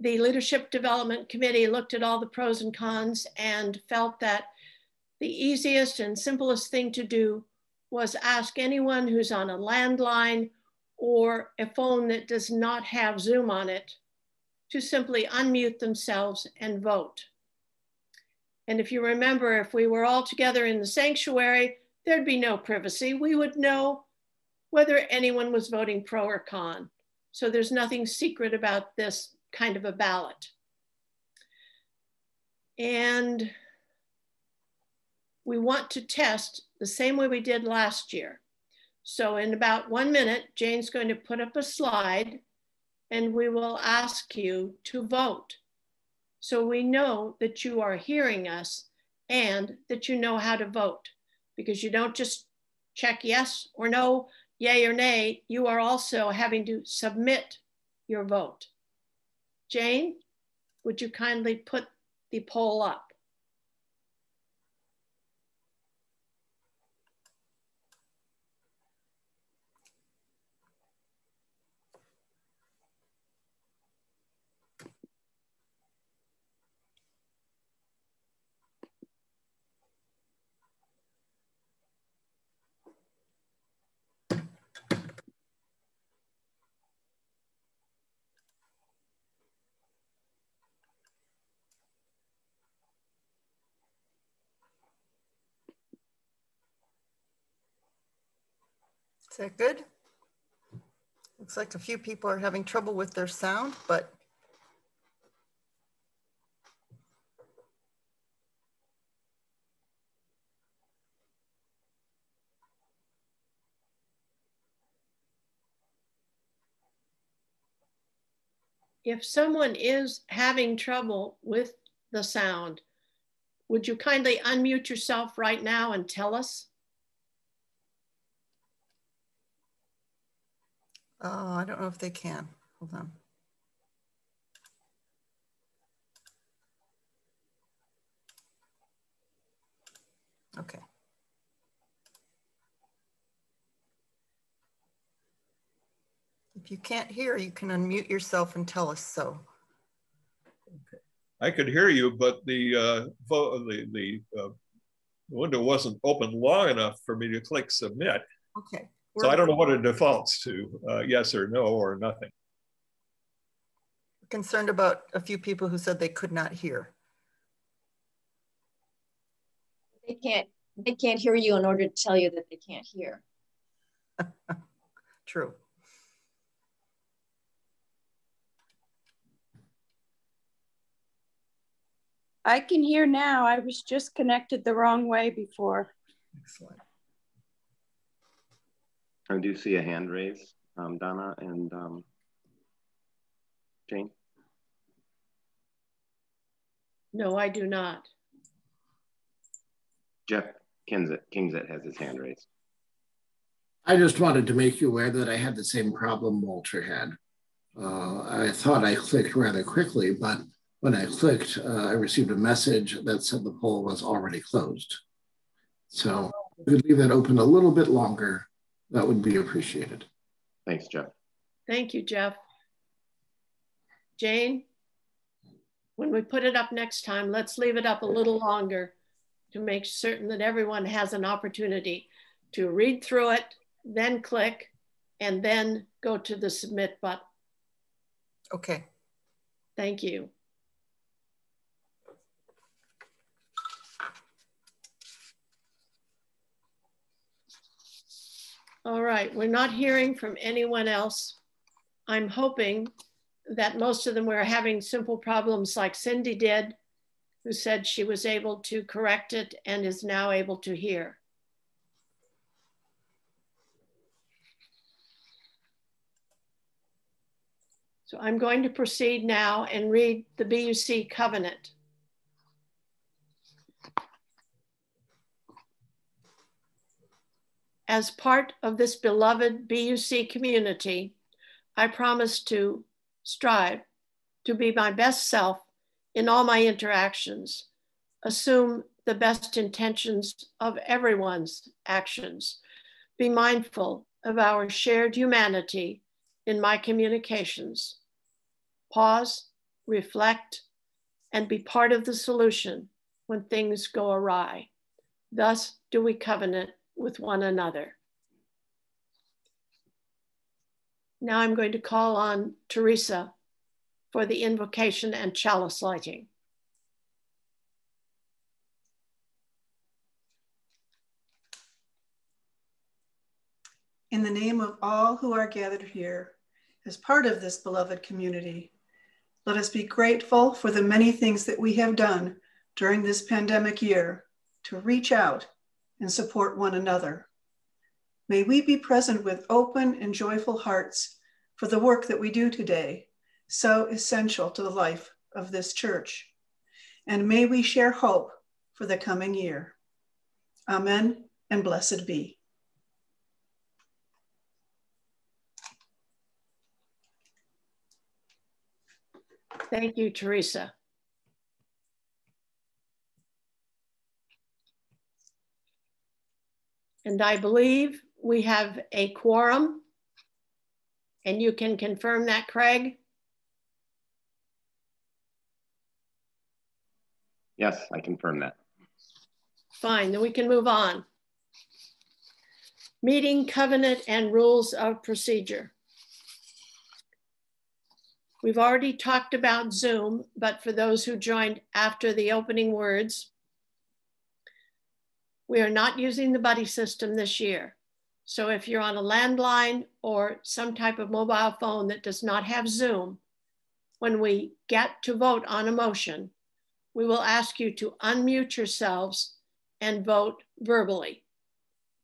The Leadership Development Committee looked at all the pros and cons and felt that the easiest and simplest thing to do was ask anyone who's on a landline or a phone that does not have Zoom on it to simply unmute themselves and vote. And if you remember, if we were all together in the sanctuary, there'd be no privacy. We would know whether anyone was voting pro or con. So there's nothing secret about this kind of a ballot. And we want to test the same way we did last year. So in about one minute, Jane's going to put up a slide and we will ask you to vote. So we know that you are hearing us and that you know how to vote because you don't just check yes or no, yay or nay, you are also having to submit your vote. Jane, would you kindly put the poll up? That good? Looks like a few people are having trouble with their sound, but if someone is having trouble with the sound, would you kindly unmute yourself right now and tell us? Oh, I don't know if they can. Hold on. Okay. If you can't hear, you can unmute yourself and tell us so. Okay. I could hear you, but the uh, the the uh, window wasn't open long enough for me to click submit. Okay. So I don't know what it defaults to, uh, yes or no or nothing. Concerned about a few people who said they could not hear. They can't, they can't hear you in order to tell you that they can't hear. True. I can hear now. I was just connected the wrong way before. Excellent. I do see a hand raise, um, Donna and um, Jane. No, I do not. Jeff Kingsit, Kingsit has his hand raised. I just wanted to make you aware that I had the same problem Walter had. Uh, I thought I clicked rather quickly, but when I clicked, uh, I received a message that said the poll was already closed. So we could leave that open a little bit longer that would be appreciated. Thanks, Jeff. Thank you, Jeff. Jane, when we put it up next time, let's leave it up a little longer to make certain that everyone has an opportunity to read through it, then click, and then go to the submit button. Okay. Thank you. All right, we're not hearing from anyone else. I'm hoping that most of them were having simple problems like Cindy did, who said she was able to correct it and is now able to hear. So I'm going to proceed now and read the BUC covenant. As part of this beloved BUC community, I promise to strive to be my best self in all my interactions, assume the best intentions of everyone's actions, be mindful of our shared humanity in my communications, pause, reflect, and be part of the solution when things go awry. Thus do we covenant with one another. Now I'm going to call on Teresa for the invocation and chalice lighting. In the name of all who are gathered here as part of this beloved community, let us be grateful for the many things that we have done during this pandemic year to reach out and support one another. May we be present with open and joyful hearts for the work that we do today, so essential to the life of this church. And may we share hope for the coming year. Amen and blessed be. Thank you, Teresa. And I believe we have a quorum. And you can confirm that, Craig? Yes, I confirm that. Fine, then we can move on. Meeting covenant and rules of procedure. We've already talked about Zoom, but for those who joined after the opening words, we are not using the buddy system this year. So if you're on a landline or some type of mobile phone that does not have Zoom, when we get to vote on a motion, we will ask you to unmute yourselves and vote verbally.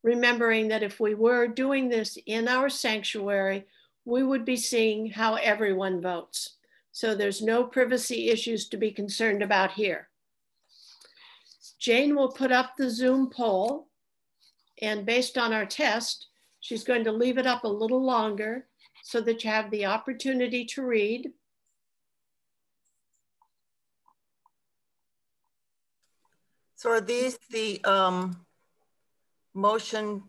Remembering that if we were doing this in our sanctuary, we would be seeing how everyone votes. So there's no privacy issues to be concerned about here. Jane will put up the Zoom poll and based on our test, she's going to leave it up a little longer so that you have the opportunity to read. So are these the um, motion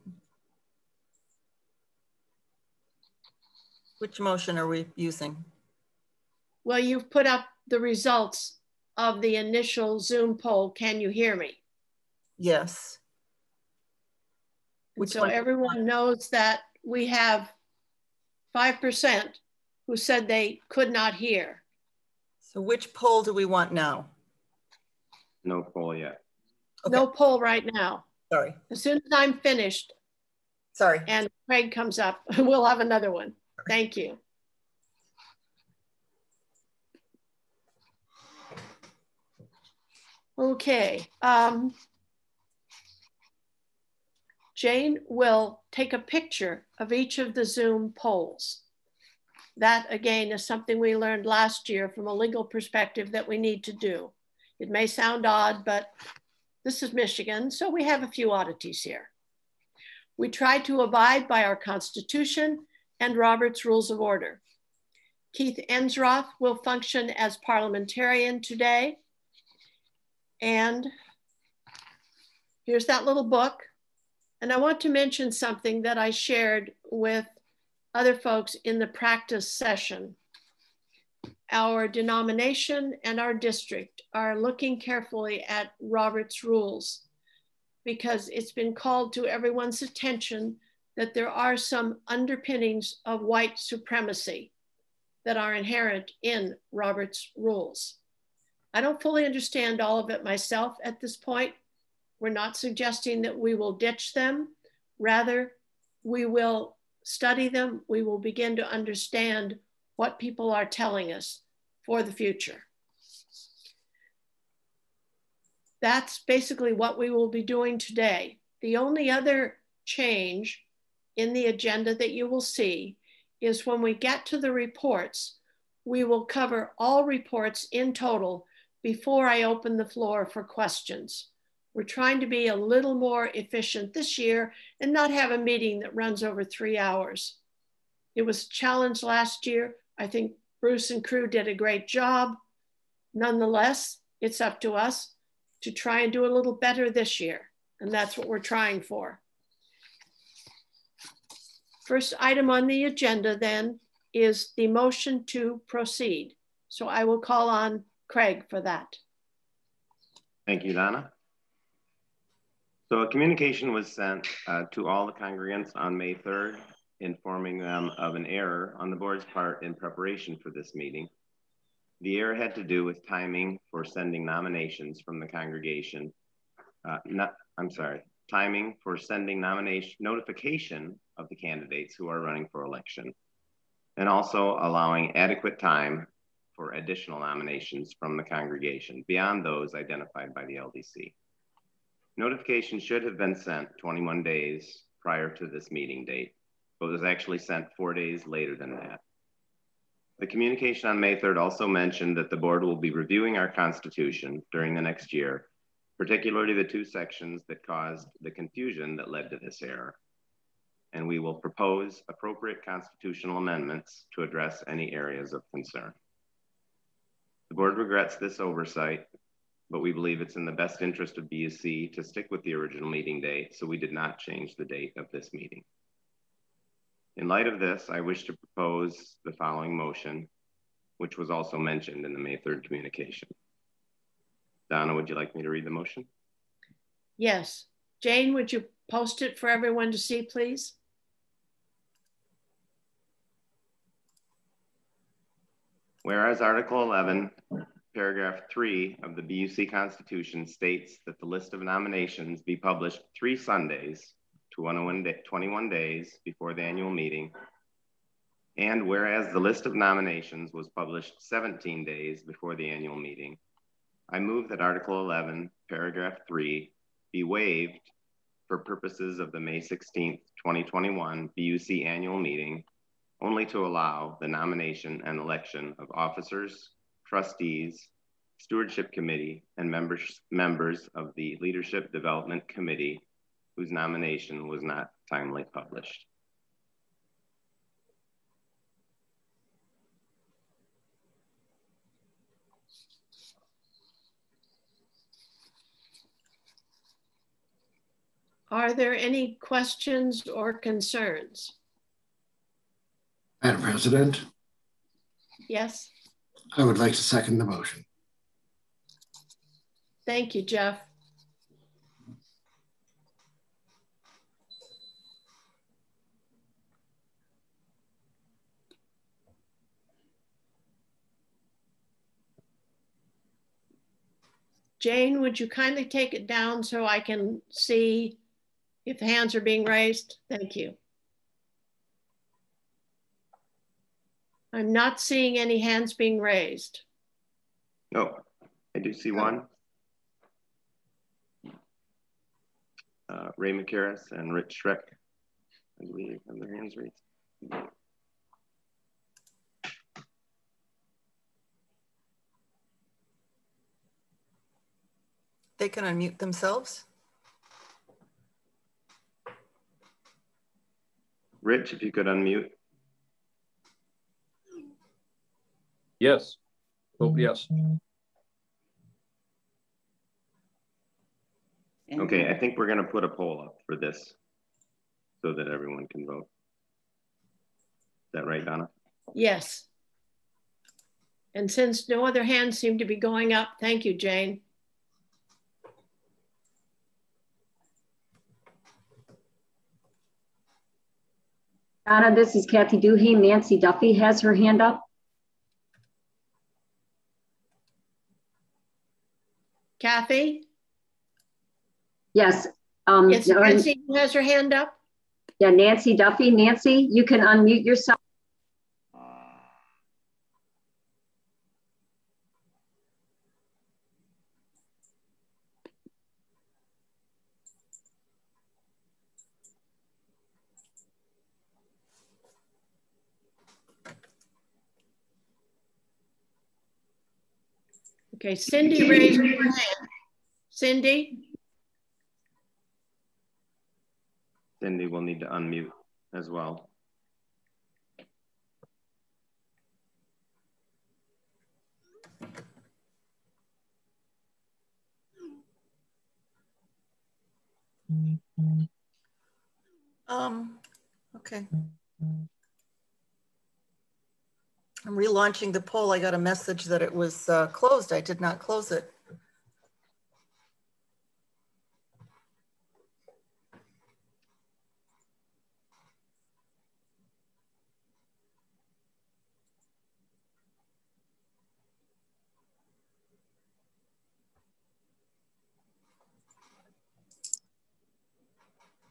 Which motion are we using? Well, you've put up the results of the initial Zoom poll. Can you hear me? Yes. Which so one? everyone knows that we have 5% who said they could not hear. So which poll do we want now? No poll yet. Okay. No poll right now. Sorry. As soon as I'm finished. Sorry. And Craig comes up, we'll have another one. Thank you. Okay. Um, Jane will take a picture of each of the Zoom polls. That again is something we learned last year from a legal perspective that we need to do. It may sound odd, but this is Michigan, so we have a few oddities here. We try to abide by our Constitution and Robert's Rules of Order. Keith Ensroth will function as parliamentarian today. And here's that little book. And I want to mention something that I shared with other folks in the practice session. Our denomination and our district are looking carefully at Robert's rules because it's been called to everyone's attention that there are some underpinnings of white supremacy that are inherent in Robert's rules. I don't fully understand all of it myself at this point. We're not suggesting that we will ditch them. Rather, we will study them. We will begin to understand what people are telling us for the future. That's basically what we will be doing today. The only other change in the agenda that you will see is when we get to the reports, we will cover all reports in total before I open the floor for questions. We're trying to be a little more efficient this year and not have a meeting that runs over three hours. It was a challenge last year. I think Bruce and crew did a great job. Nonetheless, it's up to us to try and do a little better this year. And that's what we're trying for. First item on the agenda then is the motion to proceed. So I will call on Craig for that. Thank you, Donna. So a communication was sent uh, to all the congregants on May 3rd, informing them of an error on the board's part in preparation for this meeting. The error had to do with timing for sending nominations from the congregation. Uh, not, I'm sorry, timing for sending nomination notification of the candidates who are running for election, and also allowing adequate time for additional nominations from the congregation beyond those identified by the LDC. Notification should have been sent 21 days prior to this meeting date, but was actually sent four days later than that. The communication on May 3rd also mentioned that the board will be reviewing our constitution during the next year, particularly the two sections that caused the confusion that led to this error. And we will propose appropriate constitutional amendments to address any areas of concern. The board regrets this oversight, but we believe it's in the best interest of BUC to stick with the original meeting date, so we did not change the date of this meeting. In light of this, I wish to propose the following motion, which was also mentioned in the May 3rd communication. Donna, would you like me to read the motion? Yes. Jane, would you post it for everyone to see, please? Whereas Article 11, paragraph 3 of the BUC Constitution states that the list of nominations be published three Sundays, to 21 days before the annual meeting. And whereas the list of nominations was published 17 days before the annual meeting, I move that Article 11, paragraph 3 be waived for purposes of the May 16th, 2021 BUC annual meeting only to allow the nomination and election of officers, trustees, stewardship committee, and members, members of the Leadership Development Committee whose nomination was not timely published. Are there any questions or concerns? Madam President, Yes, I would like to second the motion. thank you, Jeff. Jane, would you kindly take it down so I can see if hands are being raised? Thank you. I'm not seeing any hands being raised. No, I do see one. Uh, Ray McCarris and Rich Schreck, I believe, have their hands raised. They can unmute themselves. Rich, if you could unmute. Yes. Oh, yes. Okay, I think we're going to put a poll up for this so that everyone can vote. Is that right, Donna? Yes. And since no other hands seem to be going up, thank you, Jane. Donna, this is Kathy Duhame. Nancy Duffy has her hand up. Kathy? Yes. Um, Yes, Nancy has her hand up? Yeah, Nancy Duffy. Nancy, you can unmute yourself. Okay, Cindy raised her hand. Cindy? Cindy will need to unmute as well. Um, okay. I'm relaunching the poll. I got a message that it was uh, closed. I did not close it.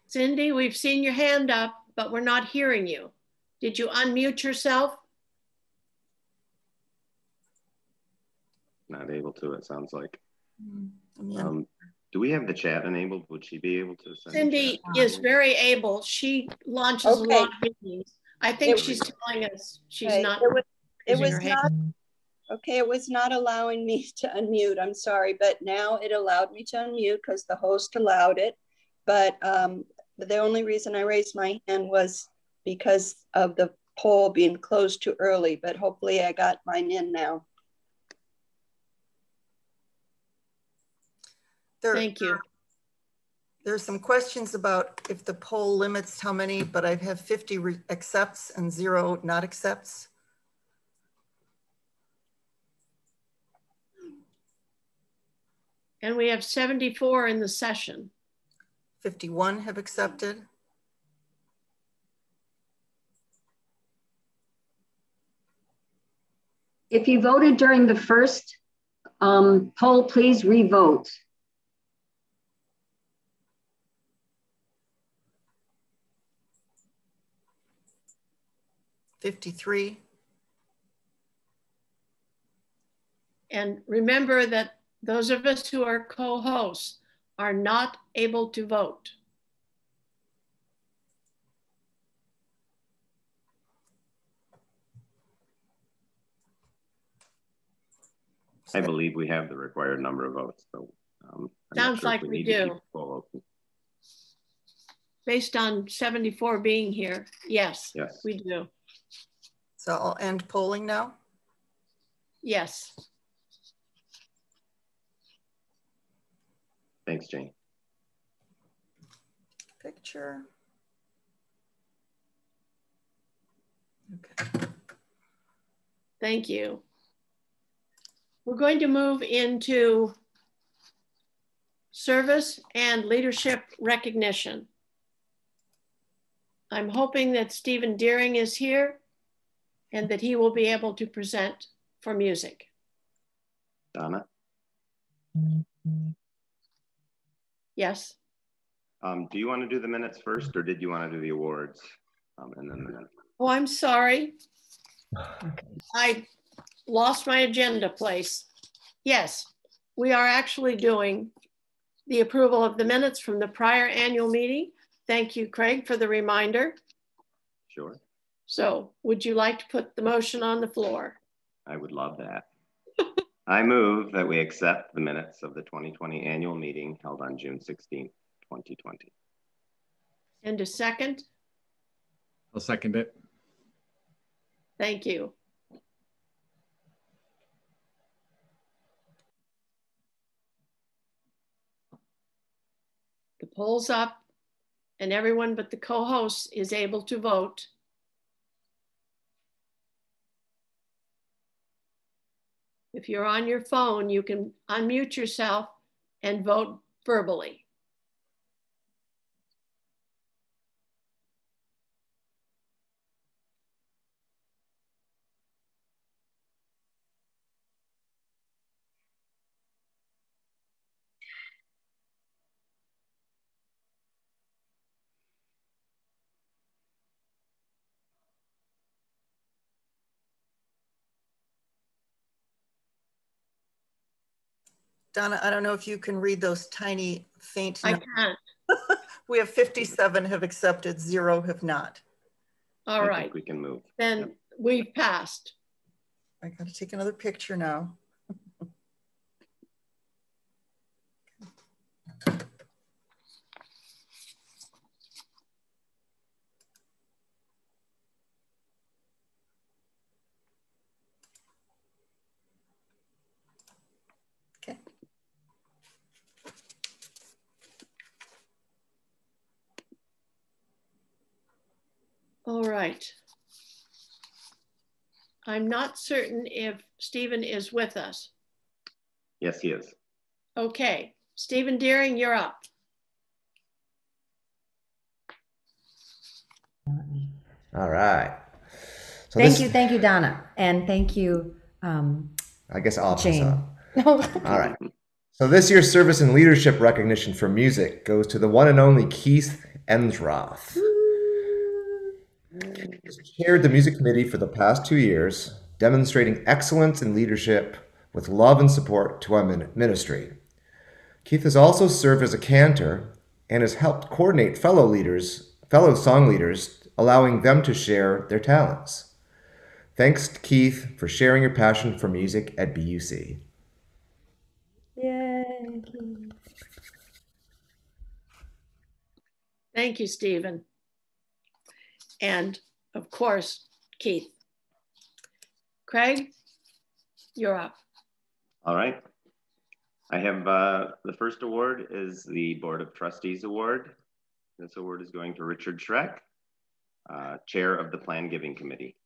Cindy, we've seen your hand up, but we're not hearing you. Did you unmute yourself? Not able to, it sounds like. Yeah. Um, do we have the chat enabled? Would she be able to? send Cindy is very able. She launches a Okay. lot of meetings. I think It- she's telling us she's Okay, not. It was, it was her hand. not, okay, it was not allowing me to unmute, I'm sorry, but now it allowed me to unmute because the host allowed it. But um, the only reason I raised my hand was because of the poll being closed too early, but hopefully I got mine in now. There, Thank you. There's some questions about if the poll limits how many, but I have 50 accepts and zero not accepts. And we have 74 in the session. 51 have accepted. If you voted during the first um, poll, please re-vote. Fifty-three. And remember that those of us who are co-hosts are not able to vote. I believe we have the required number of votes, so. um, Sounds sure like we need to keep do. the poll open. Based on 74 being here, yes, Yes, we do. So I'll end polling now. Yes. thanks, Jane. Picture. Okay. Thank you. We're going to move into service and leadership recognition. I'm hoping that Stephen Deering is here and that he will be able to present for music. Donna, Yes, um, do you want to do the minutes first, or did you want to do the awards? Um, and then the minutes? oh, I'm sorry. I lost my agenda place. Yes, we are actually doing the approval of the minutes from the prior annual meeting. Thank you, Craig, for the reminder. Sure, So would you like to put the motion on the floor? I would love that. I move that we accept the minutes of the 2020 annual meeting held on June 16th, 2020. And a second? I'll second it. Thank you. The poll's up and everyone but the co-host is able to vote. If you're on your phone, you can unmute yourself and vote verbally. Donna, I don't know if you can read those tiny faint. I can't. We have 57 have accepted, zero have not. All I right, think we can move. then we've passed. I gotta take another picture now. Okay. All right. I'm not certain if Stephen is with us. Yes, he is. Okay, Stephen Deering, you're up. All right. So thank this, you, thank you, Donna, and thank you. Um, I guess I'll Jane. All right. So this year's service and leadership recognition for music goes to the one and only Keith Ensroth. He's chaired the music committee for the past two years, demonstrating excellence in leadership with love and support to our ministry. Keith has also served as a cantor and has helped coordinate fellow leaders, fellow song leaders, allowing them to share their talents. Thanks, to Keith, for sharing your passion for music at BUC. Yay. Thank you, Stephen. And of course, Keith. Craig, you're up. All right. I have uh, the first award is the Board of Trustees Award. This award is going to Richard Schreck, uh, Chair of the Plan Giving Committee.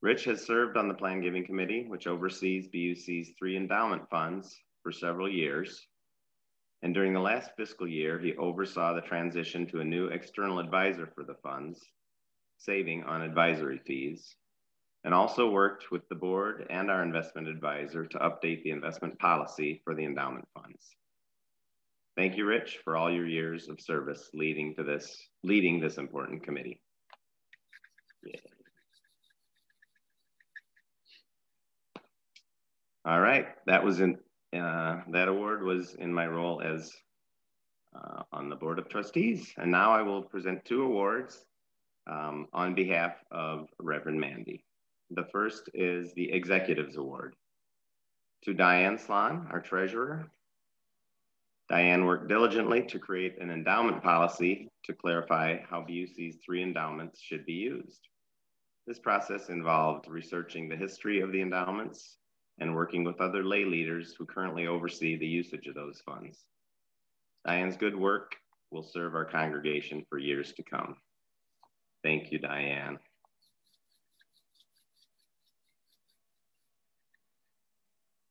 Rich has served on the Plan Giving Committee, which oversees BUC's three endowment funds for several years. And during the last fiscal year, he oversaw the transition to a new external advisor for the funds, saving on advisory fees, and also worked with the board and our investment advisor to update the investment policy for the endowment funds. Thank you, Rich, for all your years of service leading to this, leading this important committee. Yeah. All right, that was in uh, that award was in my role as uh, on the board of trustees. And now I will present two awards um, on behalf of Reverend Mandy. The first is the Executives Award. To Diane Slon, our treasurer. Diane worked diligently to create an endowment policy to clarify how BUC's three endowments should be used. This process involved researching the history of the endowments, and working with other lay leaders who currently oversee the usage of those funds. Diane's good work will serve our congregation for years to come. Thank you, Diane.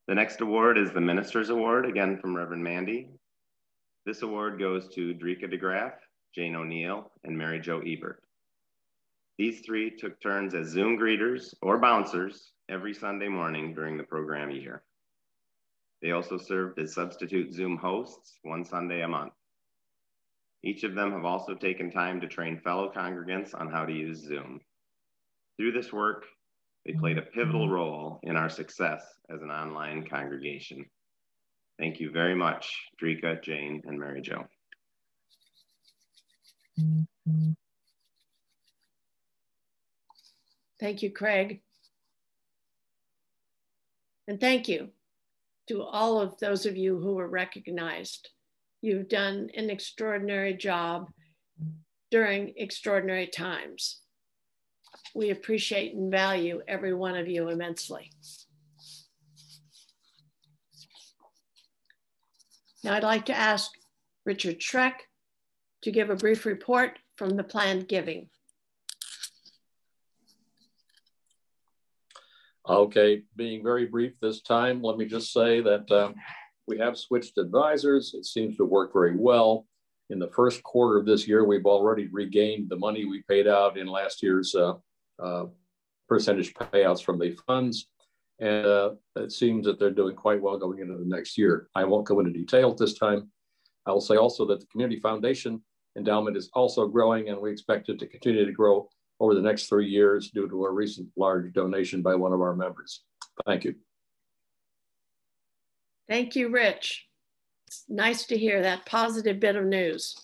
The next award is the Minister's Award, again from Reverend Mandy. This award goes to Drika DeGraff, Jane O'Neill, and Mary Jo Ebert. These three took turns as Zoom greeters or bouncers every Sunday morning during the program year. They also served as substitute Zoom hosts one Sunday a month. Each of them have also taken time to train fellow congregants on how to use Zoom. Through this work, they played a pivotal mm-hmm. role in our success as an online congregation. Thank you very much, Drika, Jane, and Mary Jo. Mm-hmm. Thank you, Craig. And thank you to all of those of you who were recognized. You've done an extraordinary job during extraordinary times. We appreciate and value every one of you immensely. Now I'd like to ask Richard Schreck to give a brief report from the planned giving. Okay, being very brief this time, let me just say that um, we have switched advisors. It seems to work very well. In the first quarter of this year, we've already regained the money we paid out in last year's uh, uh, percentage payouts from the funds. And uh, it seems that they're doing quite well going into the next year. I won't go into detail at this time. I will say also that the Community Foundation endowment is also growing and we expect it to continue to grow over the next three years due to a recent large donation by one of our members. Thank you. Thank you, Rich. Nice to hear that positive bit of news.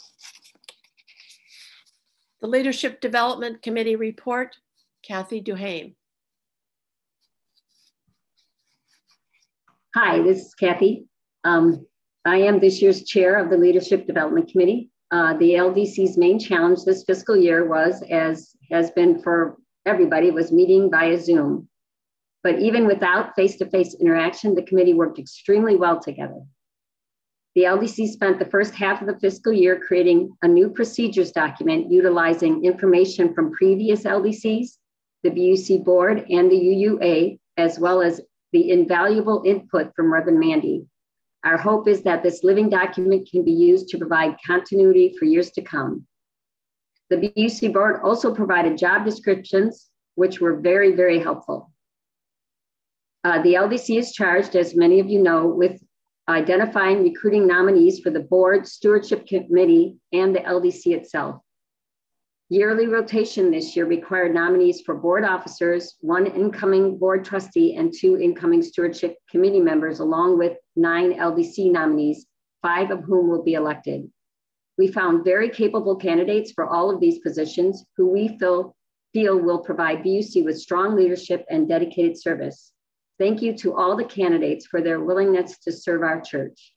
The Leadership Development Committee report, Kathy Duhame. Hi, this is Kathy. Um, I am this year's chair of the Leadership Development Committee. Uh, the LDC's main challenge this fiscal year was, as has been for everybody, was meeting via Zoom. But even without face-to-face interaction, the committee worked extremely well together. The LDC spent the first half of the fiscal year creating a new procedures document utilizing information from previous LDCs the BUC board, and the UUA, as well as the invaluable input from Reverend Mandy. Our hope is that this living document can be used to provide continuity for years to come. The BUC board also provided job descriptions, which were very, very helpful. Uh, the LDC is charged, as many of you know, with identifying recruiting nominees for the board, stewardship committee, and the LDC itself. Yearly rotation this year required nominees for board officers, one incoming board trustee, and two incoming stewardship committee members, along with nine LDC nominees, five of whom will be elected. We found very capable candidates for all of these positions who we feel, feel will provide BUC with strong leadership and dedicated service. Thank you to all the candidates for their willingness to serve our church.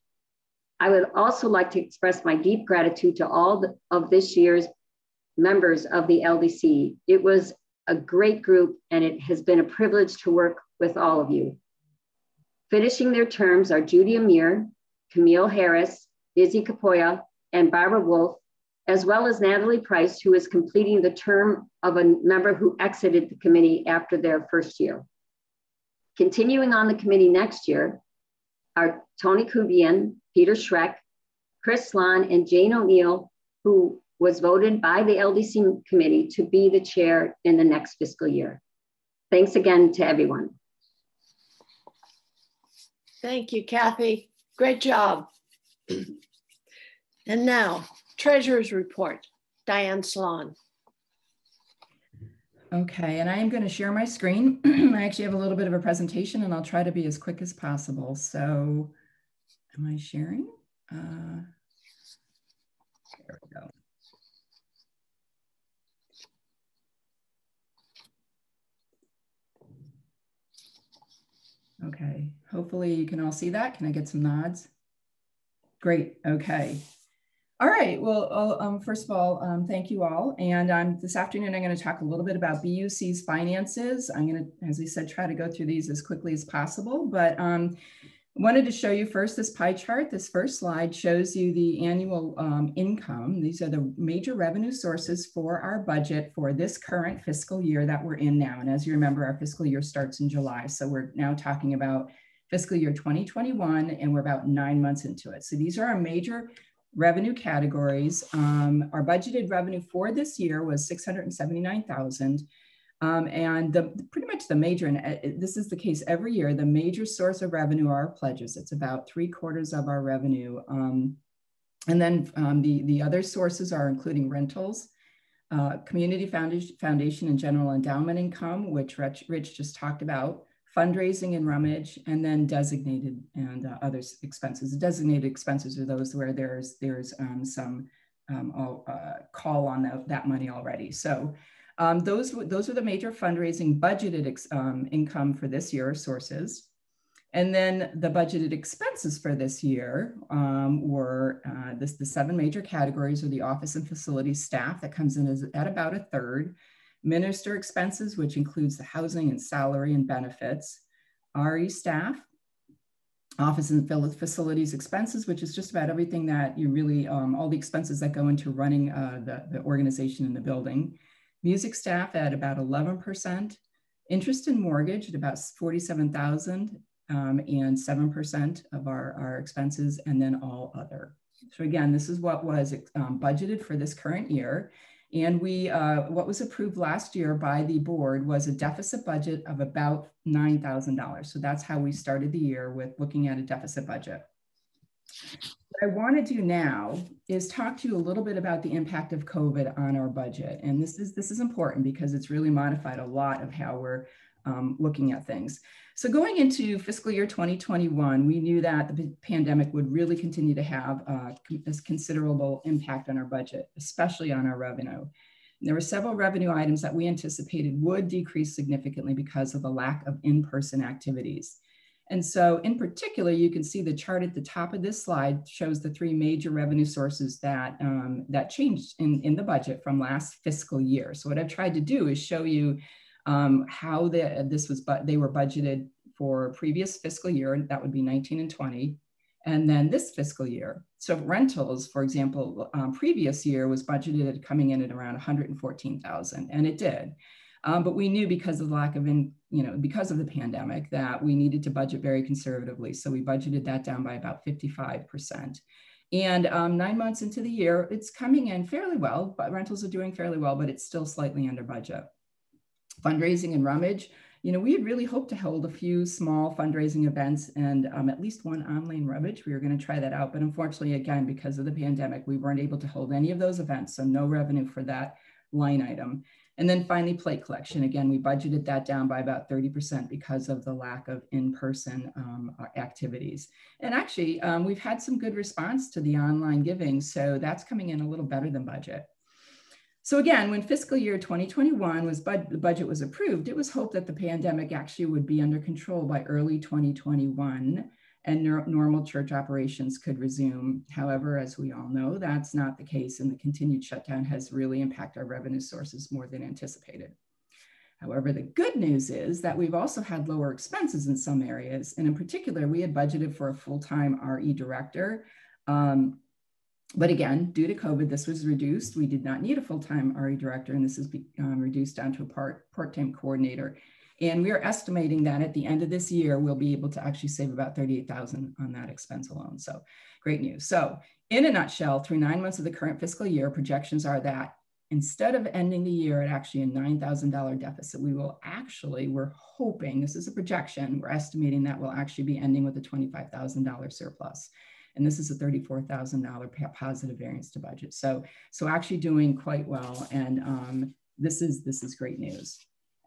I would also like to express my deep gratitude to all of this year's members of the LDC. It was a great group and it has been a privilege to work with all of you. Finishing their terms are Judy Amir, Camille Harris, Izzy Capoya, and Barbara Wolf, as well as Natalie Price, who is completing the term of a member who exited the committee after their first year. Continuing on the committee next year are Tony Kubian, Peter Schreck, Chris Slon, and Jane O'Neill, who was voted by the LDC committee to be the chair in the next fiscal year. Thanks again to everyone. Thank you, Kathy. Great job. and now, Treasurer's Report, Diane Slon. Okay, and I am going to share my screen. I actually have a little bit of a presentation and I'll try to be as quick as possible. So am I sharing? Uh, there we go. Okay, hopefully you can all see that. Can I get some nods? Great, okay. All right, well, um, first of all, um, thank you all. And um, this afternoon, I'm gonna talk a little bit about BUC's finances. I'm gonna, as we said, try to go through these as quickly as possible, but um, wanted to show you first this pie chart. This first slide shows you the annual um, income. These are the major revenue sources for our budget for this current fiscal year that we're in now. And as you remember, our fiscal year starts in July. So we're now talking about fiscal year 2021 and we're about nine months into it. So these are our major revenue categories. Um, our budgeted revenue for this year was 679,000. Um, and the, pretty much the major, and uh, this is the case every year, the major source of revenue are pledges. It's about three quarters of our revenue. Um, and then um, the, the other sources are including rentals, uh, community foundation, foundation and general endowment income, which Rich, Rich just talked about, fundraising and rummage, and then designated and uh, other expenses. Designated expenses are those where there's, there's um, some um, uh, call on the, that money already. So um, those, those are the major fundraising budgeted um, income for this year sources. And then the budgeted expenses for this year um, were uh, this, the seven major categories are the office and facilities staff that comes in as, at about a third, minister expenses, which includes the housing and salary and benefits, RE staff, office and facilities expenses, which is just about everything that you really, um, all the expenses that go into running uh, the, the organization in the building, music staff at about 11%, interest in mortgage at about 47,000 um, and 7% of our, our expenses, and then all other. So again, this is what was um, budgeted for this current year. And we, uh, what was approved last year by the board was a deficit budget of about $9,000. So that's how we started the year with looking at a deficit budget. What I want to do now is talk to you a little bit about the impact of COVID on our budget. And this is, this is important because it's really modified a lot of how we're um, looking at things. So going into fiscal year 2021, we knew that the pandemic would really continue to have uh, a considerable impact on our budget, especially on our revenue. And there were several revenue items that we anticipated would decrease significantly because of the lack of in-person activities. And so in particular, you can see the chart at the top of this slide shows the three major revenue sources that, um, that changed in, in the budget from last fiscal year. So what I've tried to do is show you um, how the, this was, but they were budgeted for previous fiscal year, that would be 19 and 20, and then this fiscal year. So rentals, for example, um, previous year was budgeted coming in at around 114,000, and it did. Um, but we knew because of the lack of in, you know, because of the pandemic that we needed to budget very conservatively. So we budgeted that down by about 55%. And um, nine months into the year, it's coming in fairly well, but rentals are doing fairly well, but it's still slightly under budget. Fundraising and rummage, you know, we had really hoped to hold a few small fundraising events and um, at least one online rummage. We were going to try that out, but unfortunately, again, because of the pandemic, we weren't able to hold any of those events, so no revenue for that line item. And then finally, plate collection. Again, we budgeted that down by about 30% because of the lack of in-person um, activities. And actually, um, we've had some good response to the online giving. So that's coming in a little better than budget. So again, when fiscal year 2021 was bud the budget was approved, it was hoped that the pandemic actually would be under control by early 2021 and normal church operations could resume. However, as we all know, that's not the case, and the continued shutdown has really impacted our revenue sources more than anticipated. However, the good news is that we've also had lower expenses in some areas, and in particular, we had budgeted for a full-time RE director. Um, but again, due to COVID, this was reduced. We did not need a full-time RE director, and this is um, reduced down to a part, part-time coordinator. And we are estimating that at the end of this year, we'll be able to actually save about 38,000 on that expense alone. So great news. So in a nutshell, through nine months of the current fiscal year, projections are that instead of ending the year at actually a $9,000 deficit, we will actually, we're hoping, this is a projection, we're estimating that we'll actually be ending with a $25,000 surplus. And this is a $34,000 positive variance to budget. So, so actually doing quite well. And um, this is, this is great news.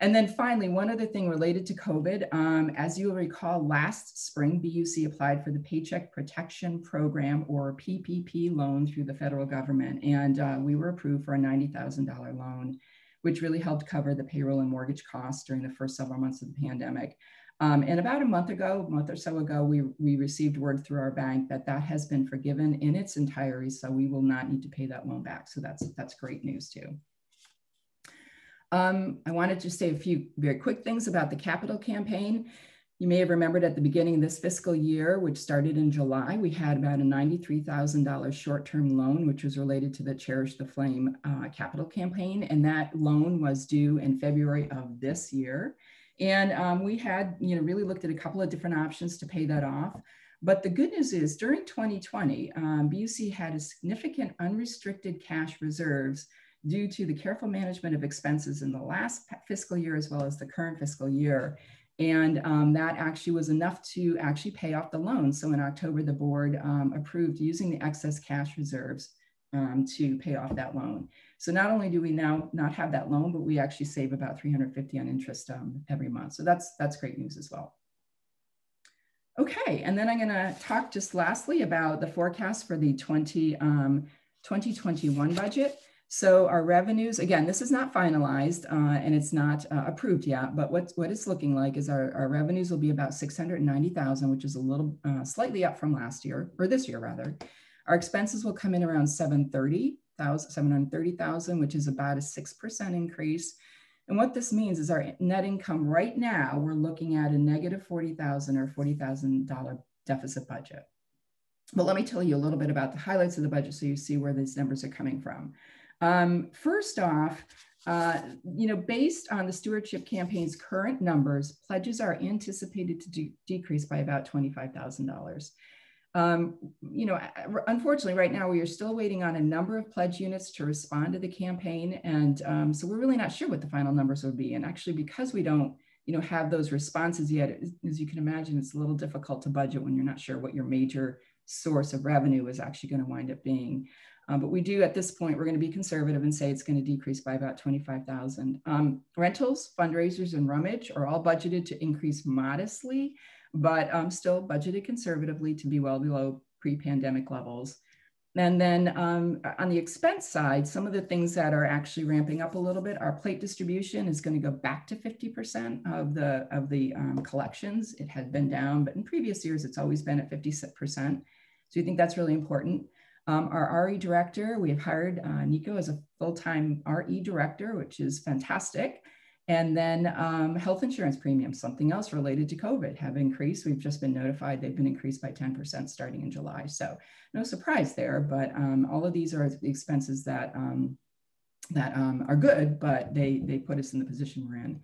And then finally, one other thing related to COVID, um, as you'll recall, last spring, BUC applied for the Paycheck Protection Program or PPP loan through the federal government. And uh, we were approved for a $90,000 loan, which really helped cover the payroll and mortgage costs during the first several months of the pandemic. Um, and about a month ago, a month or so ago, we, we received word through our bank that that has been forgiven in its entirety. So we will not need to pay that loan back. So that's, that's great news too. Um, I wanted to say a few very quick things about the capital campaign. You may have remembered at the beginning of this fiscal year, which started in July, we had about a $93,000 short-term loan, which was related to the Cherish the Flame uh, capital campaign. And that loan was due in February of this year. And um, we had, you know, really looked at a couple of different options to pay that off. But the good news is during 2020, um, BUC had a significant unrestricted cash reserves due to the careful management of expenses in the last fiscal year as well as the current fiscal year. And um, that actually was enough to actually pay off the loan. So in October, the board um, approved using the excess cash reserves um, to pay off that loan. So not only do we now not have that loan, but we actually save about 350 on interest um, every month. So that's, that's great news as well. Okay, and then I'm gonna talk just lastly about the forecast for the 20, um, 2021 budget. So our revenues, again, this is not finalized uh, and it's not uh, approved yet, but what, what it's looking like is our, our revenues will be about 690,000, which is a little uh, slightly up from last year, or this year rather. Our expenses will come in around 730,000, 730,000, which is about a 6% increase. And what this means is our net income right now, we're looking at a negative 40,000 or $40,000 deficit budget. But let me tell you a little bit about the highlights of the budget so you see where these numbers are coming from. Um, first off, uh, you know, based on the stewardship campaign's current numbers, pledges are anticipated to de decrease by about $25,000. Um, you know, unfortunately, right now we are still waiting on a number of pledge units to respond to the campaign. And um, so we're really not sure what the final numbers will be. And actually, because we don't, you know, have those responses yet, as you can imagine, it's a little difficult to budget when you're not sure what your major source of revenue is actually going to wind up being. Um, but we do at this point, we're going to be conservative and say it's going to decrease by about 25,000. Um, rentals, fundraisers, and rummage are all budgeted to increase modestly, but um, still budgeted conservatively to be well below pre-pandemic levels. And then um, on the expense side, some of the things that are actually ramping up a little bit, our plate distribution is going to go back to 50% of the, of the um, collections. It had been down, but in previous years, it's always been at 50%. So we think that's really important. Um, our RE director, we have hired uh, Nico as a full-time RE director, which is fantastic. And then um, health insurance premiums, something else related to COVID, have increased. We've just been notified they've been increased by 10% starting in July. So no surprise there, but um, all of these are expenses that um, that um, are good, but they, they put us in the position we're in.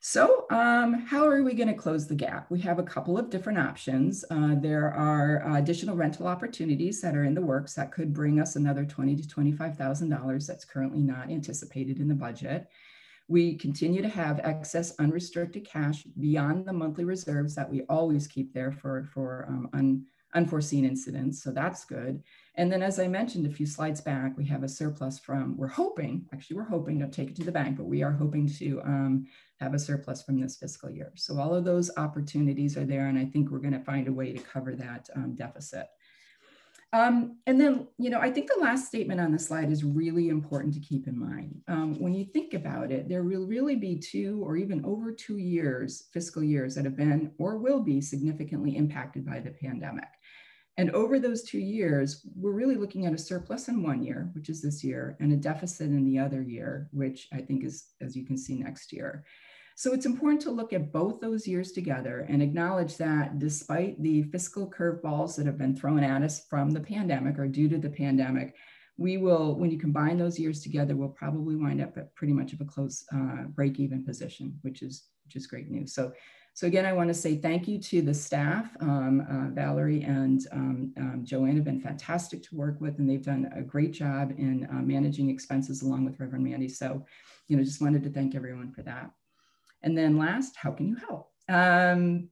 So um, how are we going to close the gap? We have a couple of different options. Uh, there are additional rental opportunities that are in the works that could bring us another twenty to $25,000 that's currently not anticipated in the budget. We continue to have excess unrestricted cash beyond the monthly reserves that we always keep there for, for um, un, unforeseen incidents. So that's good. And then, as I mentioned a few slides back, we have a surplus from, we're hoping, actually, we're hoping, don't take it to the bank, but we are hoping to um, have a surplus from this fiscal year. So all of those opportunities are there, and I think we're going to find a way to cover that um, deficit. Um, and then, you know, I think the last statement on the slide is really important to keep in mind. Um, when you think about it, there will really be two or even over two years, fiscal years, that have been or will be significantly impacted by the pandemic. And over those two years, we're really looking at a surplus in one year, which is this year, and a deficit in the other year, which I think is, as you can see, next year. So it's important to look at both those years together and acknowledge that despite the fiscal curveballs that have been thrown at us from the pandemic or due to the pandemic, we will, when you combine those years together, we'll probably wind up at pretty much of a close uh, break-even position, which is which is great news. So, so again, I want to say thank you to the staff. Um, uh, Valerie and um, um, Joanne have been fantastic to work with, and they've done a great job in uh, managing expenses along with Reverend Mandy. So, you know, just wanted to thank everyone for that. And then last, how can you help? Um,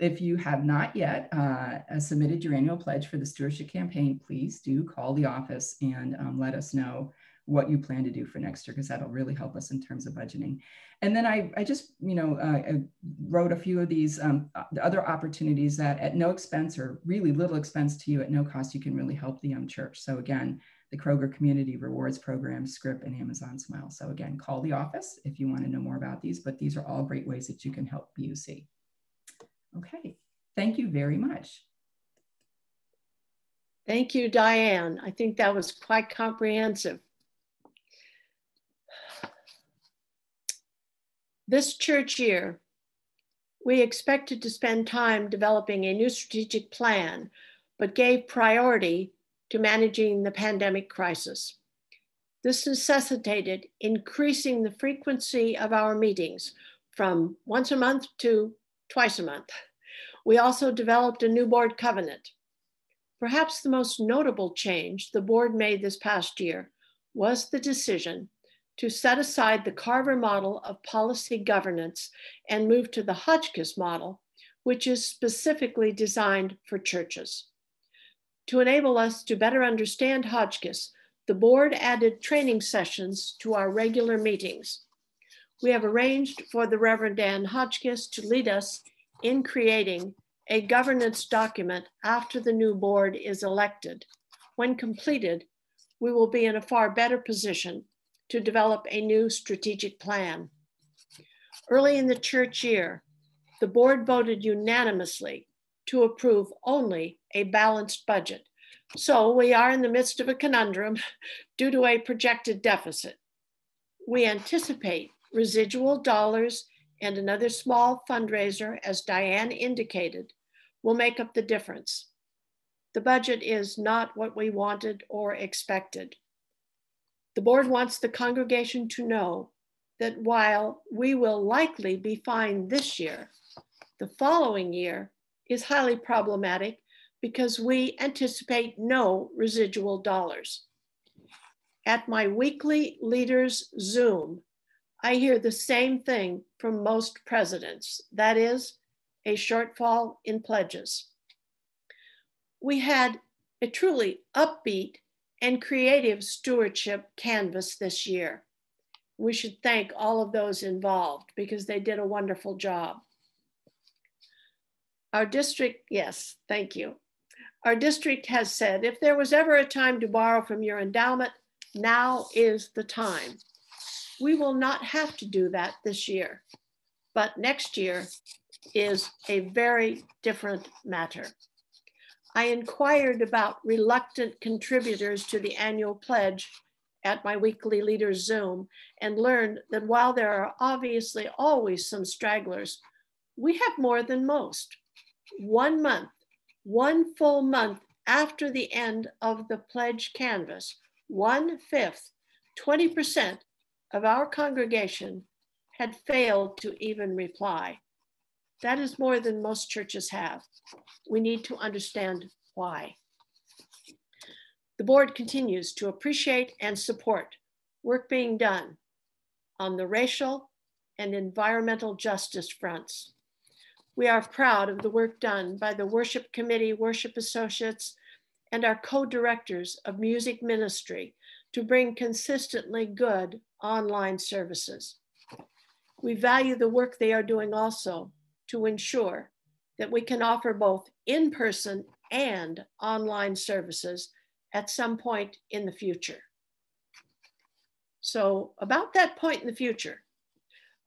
if you have not yet uh, submitted your annual pledge for the stewardship campaign, please do call the office and um, let us know what you plan to do for next year, because that'll really help us in terms of budgeting. And then I, I just, you know, uh, I wrote a few of these um, other opportunities that at no expense or really little expense to you at no cost, you can really help the young church. So again, the Kroger Community Rewards Program, Scrip, and Amazon Smile. So again, call the office if you want to know more about these, but these are all great ways that you can help BUC. Okay, thank you very much. Thank you, Diane. I think that was quite comprehensive. This church year, we expected to spend time developing a new strategic plan, but gave priority to managing the pandemic crisis. This necessitated increasing the frequency of our meetings from once a month to twice a month. We also developed a new board covenant. Perhaps the most notable change the board made this past year was the decision to set aside the Carver model of policy governance and move to the Hotchkiss model, which is specifically designed for churches. To enable us to better understand Hotchkiss, the board added training sessions to our regular meetings. We have arranged for the Reverend Dan Hotchkiss to lead us in creating a governance document after the new board is elected. When completed, we will be in a far better position to develop a new strategic plan. Early in the church year, the board voted unanimously to approve only a balanced budget. So we are in the midst of a conundrum due to a projected deficit. We anticipate residual dollars and another small fundraiser, as Diane indicated, will make up the difference. The budget is not what we wanted or expected. The board wants the congregation to know that while we will likely be fine this year, the following year is highly problematic because we anticipate no residual dollars. At my weekly leaders Zoom, I hear the same thing from most presidents, that is a shortfall in pledges. We had a truly upbeat and creative stewardship canvass this year. We should thank all of those involved because they did a wonderful job. Our district, yes, thank you. Our district has said if there was ever a time to borrow from your endowment, now is the time. We will not have to do that this year, but next year is a very different matter. I inquired about reluctant contributors to the annual pledge at my weekly leaders Zoom and learned that while there are obviously always some stragglers, we have more than most one month, one full month after the end of the pledge canvass, one fifth 20% of our congregation had failed to even reply. That is more than most churches have. We need to understand why. The board continues to appreciate and support work being done on the racial and environmental justice fronts. We are proud of the work done by the Worship Committee, Worship Associates, and our co-directors of music ministry to bring consistently good online services. We value the work they are doing also to ensure that we can offer both in-person and online services at some point in the future. So about that point in the future,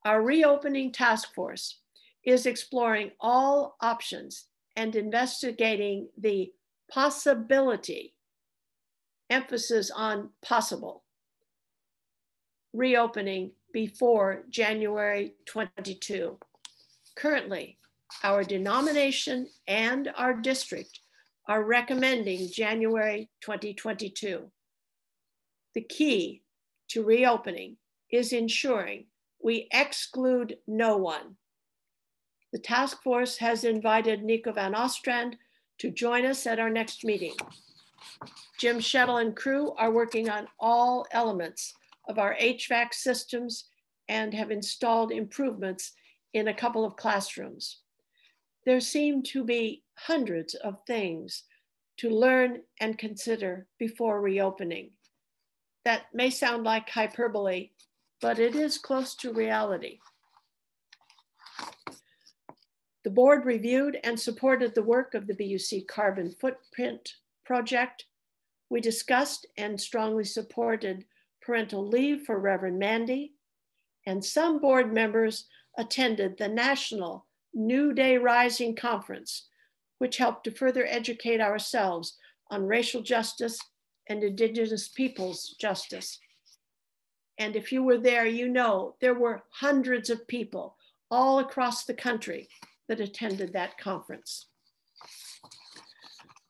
our reopening task force is exploring all options and investigating the possibility, emphasis on possible, reopening before January 22. Currently, our denomination and our district are recommending January 2022. The key to reopening is ensuring we exclude no one. The task force has invited Nico van Ostrand to join us at our next meeting. Jim Shettle and crew are working on all elements of our HVAC systems and have installed improvements in a couple of classrooms. There seem to be hundreds of things to learn and consider before reopening. That may sound like hyperbole, but it is close to reality. The board reviewed and supported the work of the BUC Carbon Footprint Project. We discussed and strongly supported parental leave for Reverend Mandy, and some board members attended the National New Day Rising Conference, which helped to further educate ourselves on racial justice and Indigenous peoples justice. And if you were there, you know there were hundreds of people all across the country that attended that conference.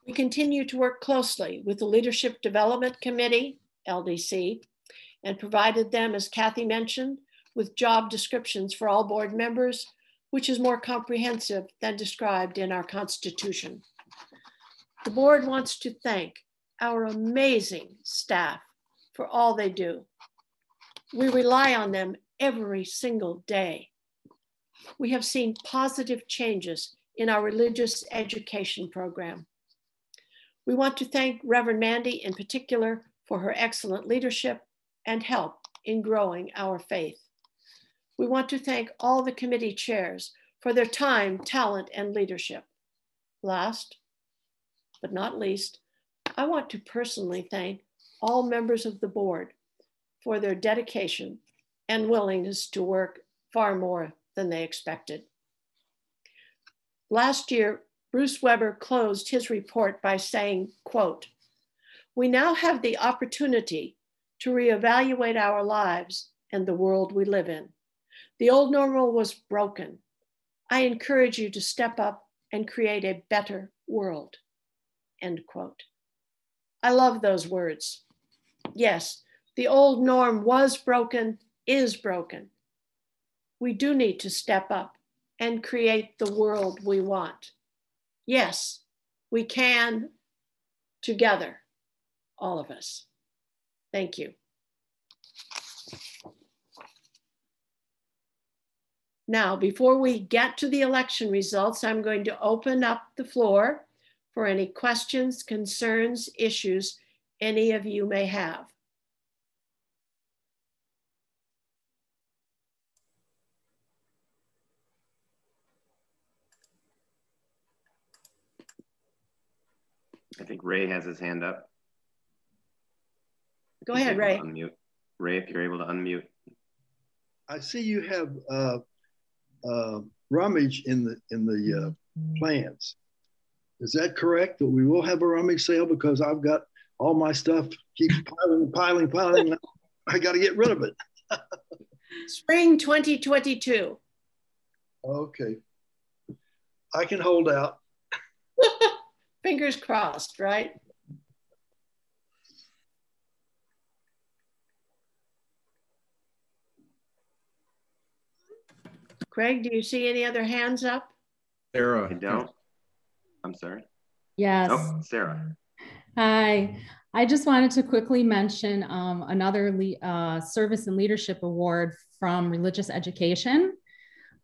We continue to work closely with the Leadership Development Committee, LDC, and provided them, as Kathy mentioned, with job descriptions for all board members, which is more comprehensive than described in our constitution. The board wants to thank our amazing staff for all they do. We rely on them every single day. We have seen positive changes in our religious education program. We want to thank Reverend Mandy in particular for her excellent leadership and help in growing our faith. We want to thank all the committee chairs for their time, talent, and leadership. Last but not least, I want to personally thank all members of the board for their dedication and willingness to work far more than they expected. Last year, Bruce Weber closed his report by saying, quote, we now have the opportunity to reevaluate our lives and the world we live in. The old normal was broken. I encourage you to step up and create a better world, end quote. I love those words. Yes, the old norm was broken, is broken. We do need to step up and create the world we want. Yes, we can together, all of us. Thank you. Now, before we get to the election results, I'm going to open up the floor for any questions, concerns, issues any of you may have. I think Ray has his hand up. Go ahead, Ray. Unmute. Ray, if you're able to unmute. I see you have uh, uh, rummage in the in the uh, plans. Is that correct? That we will have a rummage sale because I've got all my stuff keeps piling, piling, piling. I got to get rid of it. Spring 2022. Okay. I can hold out. fingers crossed, right? Craig, do you see any other hands up? Sarah. I don't. I'm sorry. Yes. Oh, Sarah. Hi. I just wanted to quickly mention um, another uh, Service and Leadership Award from Religious Education.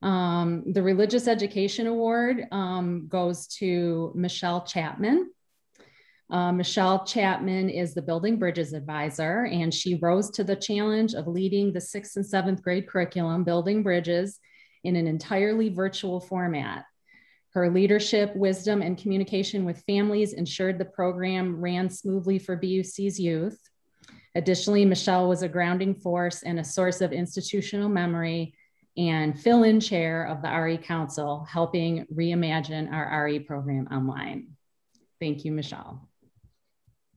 Um, the Religious Education Award um, goes to Michelle Chapman. Uh, Michelle Chapman is the Building Bridges Advisor, and she rose to the challenge of leading the sixth and seventh grade curriculum, Building Bridges, in an entirely virtual format. Her leadership, wisdom, and communication with families ensured the program ran smoothly for BUC's youth. Additionally, Michelle was a grounding force and a source of institutional memory and fill-in chair of the RE Council, helping reimagine our RE program online. Thank you, Michelle.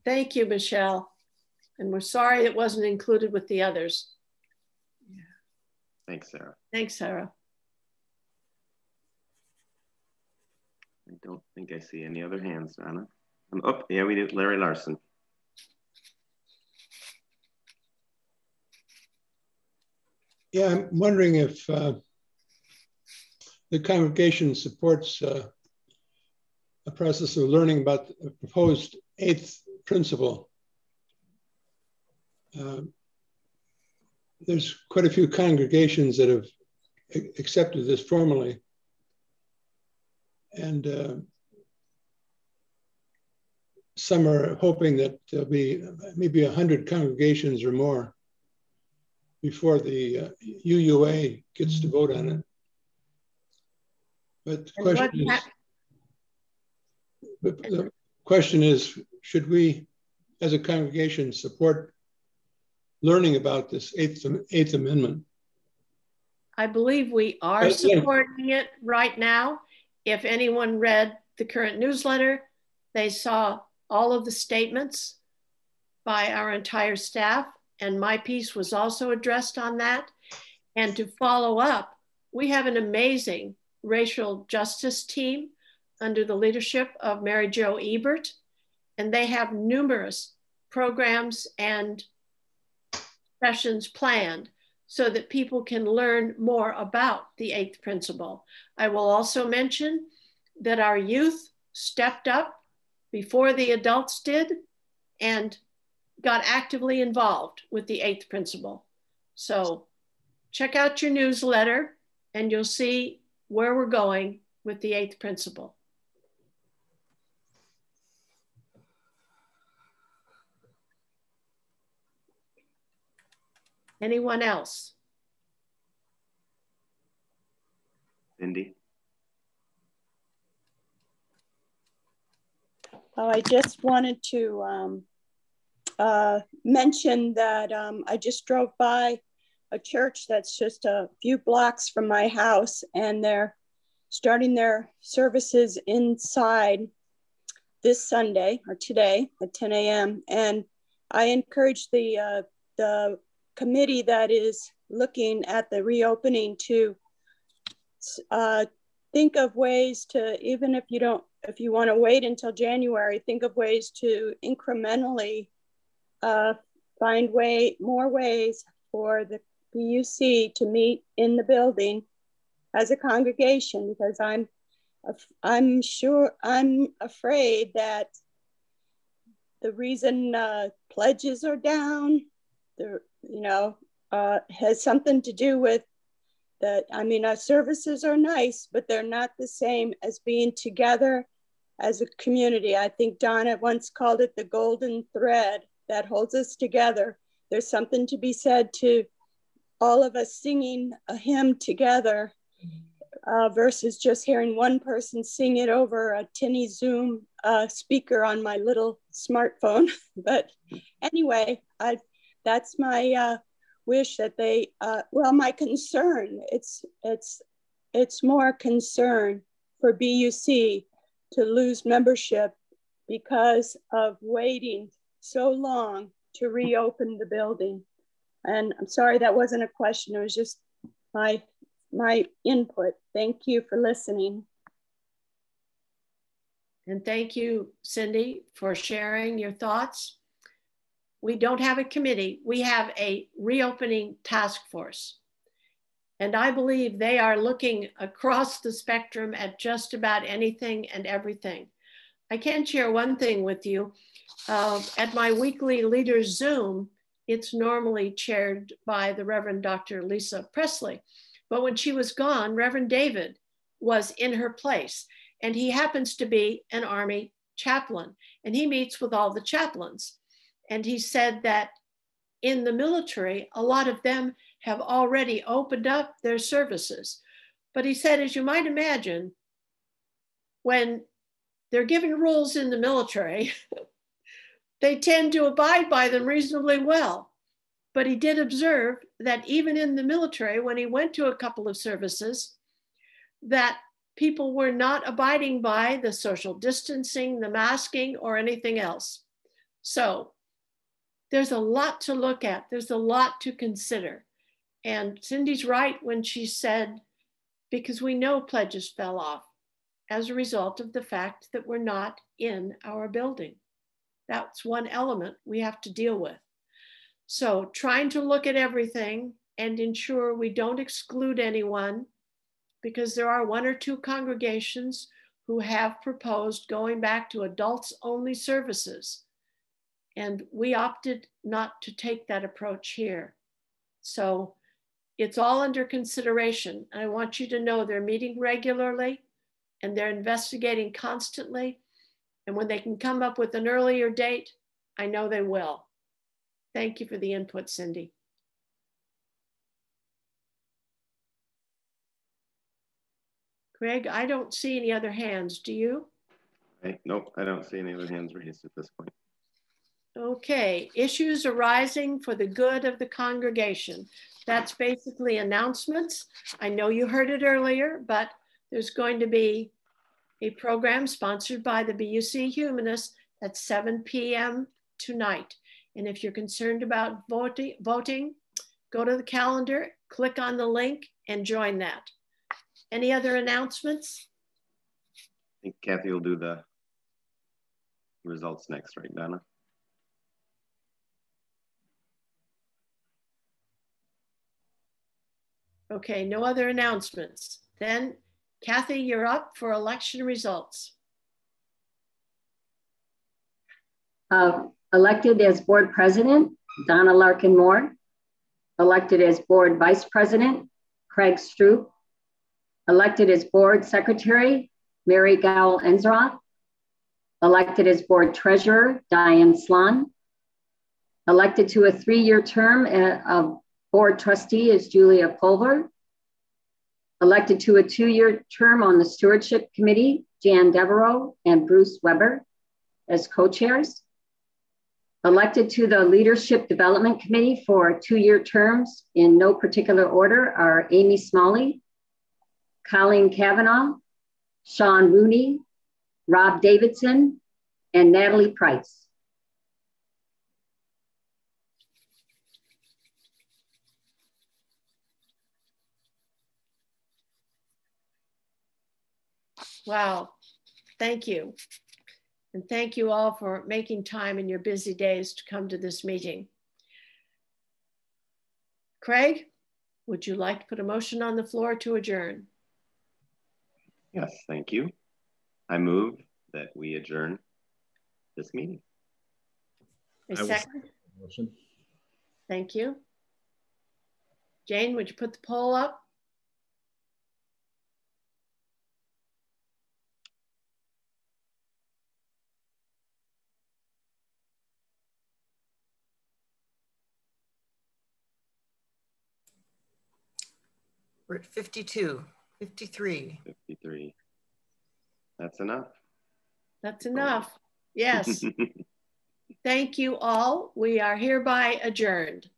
Thank you, Michelle. And we're sorry it wasn't included with the others. Thanks, Sarah. Thanks, Sarah. I don't think I see any other hands, Anna. Um, oh, yeah, we did. Larry Larson. Yeah, I'm wondering if uh, the congregation supports uh, a process of learning about the proposed eighth principle. Uh, there's quite a few congregations that have accepted this formally. And uh, some are hoping that there'll be maybe 100 congregations or more before the uh, UUA gets to vote on it. But the question is, but the question is, should we, as a congregation, support learning about this Eighth, Eighth Amendment? I believe we are supporting it right now. If anyone read the current newsletter, they saw all of the statements by our entire staff, and my piece was also addressed on that. And to follow up, we have an amazing racial justice team under the leadership of Mary Jo Ebert, and they have numerous programs and sessions planned so that people can learn more about the eighth principle. I will also mention that our youth stepped up before the adults did and got actively involved with the eighth principle. So check out your newsletter and you'll see where we're going with the eighth principle. Anyone else? Cindy? Oh, I just wanted to um, uh, mention that um, I just drove by a church that's just a few blocks from my house, and they're starting their services inside this Sunday or today at 10 a.m. And I encourage the uh, the committee that is looking at the reopening to uh, think of ways to, even if you don't, if you want to wait until January, think of ways to incrementally uh, find way more ways for the BUC to meet in the building as a congregation because I'm I'm sure I'm afraid that the reason uh, pledges are down, the you know, uh, has something to do with that. I mean, our services are nice, but they're not the same as being together as a community. I think Donna once called it the golden thread that holds us together. There's something to be said to all of us singing a hymn together uh, versus just hearing one person sing it over a tinny Zoom uh, speaker on my little smartphone. but anyway, I that's my uh, wish that they, uh, well, my concern, it's, it's, it's more concern for BUC to lose membership because of waiting so long to reopen the building. And I'm sorry that wasn't a question, it was just my, my input. Thank you for listening. And thank you, Cindy, for sharing your thoughts. We don't have a committee. We have a reopening task force. And I believe they are looking across the spectrum at just about anything and everything. I can share one thing with you. Uh, at my weekly Leaders Zoom, it's normally chaired by the Reverend Dr. Lisa Presley. But when she was gone, Reverend David was in her place. And he happens to be an Army chaplain, and he meets with all the chaplains. And he said that in the military, a lot of them have already opened up their services. But he said, as you might imagine, when they're given rules in the military, they tend to abide by them reasonably well. But he did observe that even in the military, when he went to a couple of services, that people were not abiding by the social distancing, the masking, or anything else. So there's a lot to look at, there's a lot to consider. And Cindy's right when she said, because we know pledges fell off as a result of the fact that we're not in our building. That's one element we have to deal with. So, trying to look at everything and ensure we don't exclude anyone, because there are one or two congregations who have proposed going back to adults only services. And we opted not to take that approach here. So, it's all under consideration. I want you to know they're meeting regularly and they're investigating constantly. And when they can come up with an earlier date, I know they will. Thank you for the input, Cindy. Craig, I don't see any other hands. Do you? Nope, I don't see any other hands raised at this point. Okay, issues arising for the good of the congregation. That's basically announcements. I know you heard it earlier, but there's going to be a program sponsored by the BUC Humanists at 7 p.m. tonight. And if you're concerned about voting, voting, go to the calendar, click on the link, and join that. Any other announcements? I think Kathy will do the results next, right, Donna? Okay, no other announcements. Then Kathy, you're up for election results. Uh, elected as board president, Donna Larkin Moore. Elected as board vice president, Craig Stroop. Elected as board secretary, Mary Gowell Enzroth. Elected as board treasurer, Diane Slon. Elected to a three-year term uh, of board trustee is Julia Pulver. Elected to a two-year term on the stewardship committee, Jan Devereaux and Bruce Weber as co-chairs. Elected to the leadership development committee for two-year terms in no particular order are Amy Smalley, Colleen Kavanaugh, Sean Rooney, Rob Davidson, and Natalie Price. Wow, thank you. And thank you all for making time in your busy days to come to this meeting. Craig, would you like to put a motion on the floor to adjourn? Yes, thank you. I move that we adjourn this meeting. A second? Motion. Thank you. Jane, would you put the poll up? We're at 52, 53. 53. That's enough. That's enough. Yes. Thank you all. We are hereby adjourned.